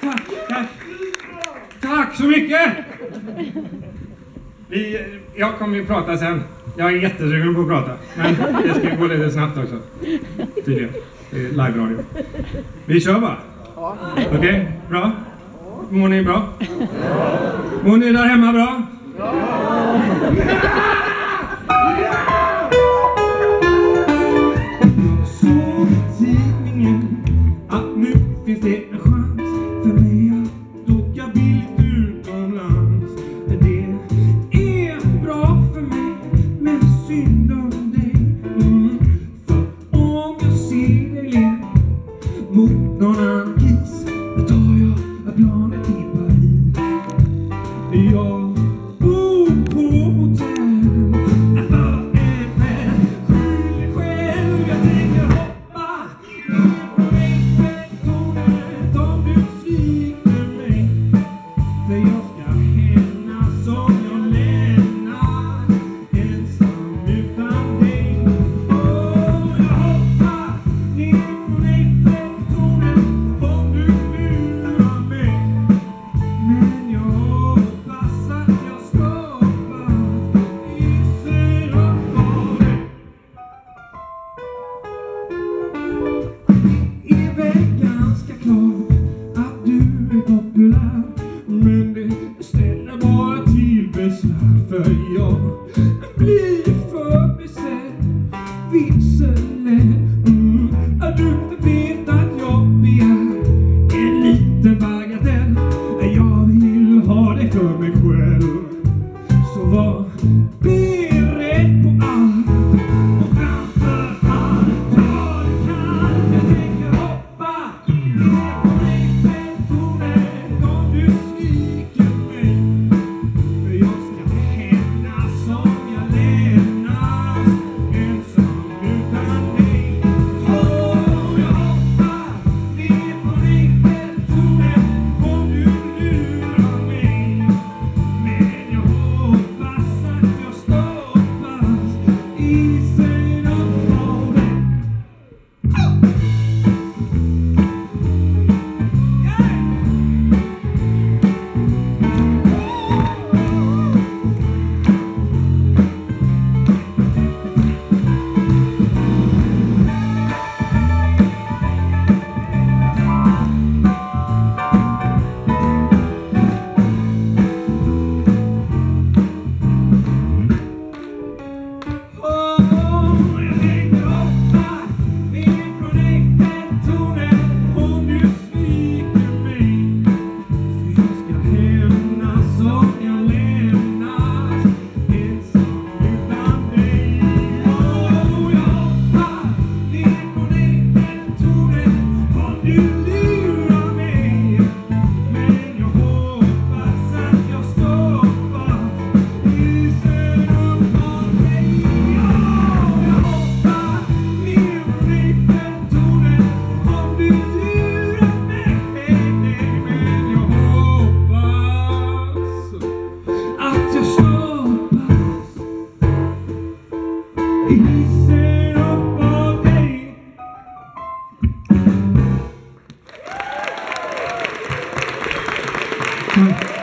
Tack Tack, tack. så mycket! Vi, jag kommer ju prata sen. Jag är jättesugen på att prata. Men det ska gå lite snabbt också. Tydligen. Det är Live-radio. Vi kör bara. Okej, okay, bra? Mår ni bra? Mår ni där hemma bra? Ja! en chans för mig att åka billigt utomlands. Det är bra för mig, men synd the Thank you.